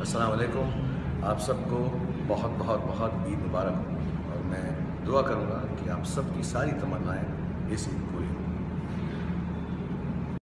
السلام علیکم۔ آپ سب کو بہت بہت بہت عید مبارک۔ اور میں دعا کروں گا کہ آپ سب کی ساری تمنائیں اس عید